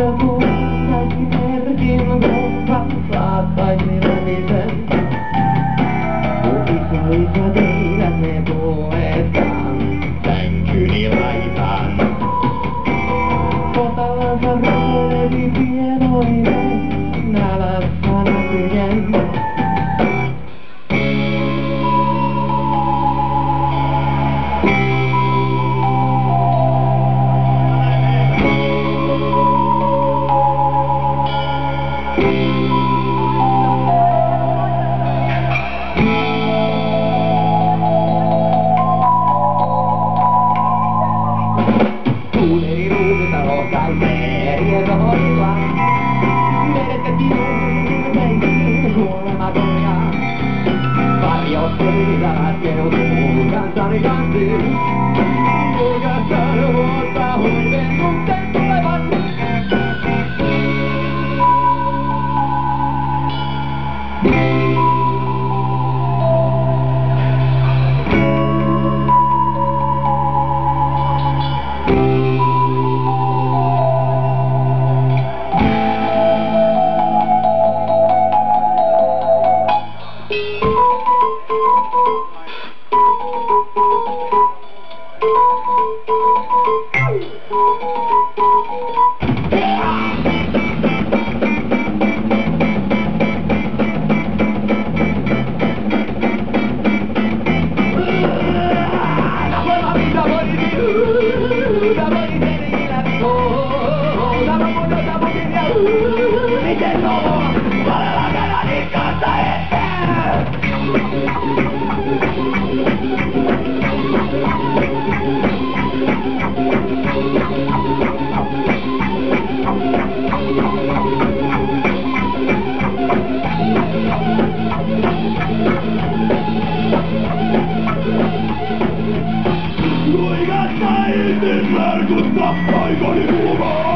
I'll Varje år spelar jag då Dansar i danser Markus, mach mal Gollivora!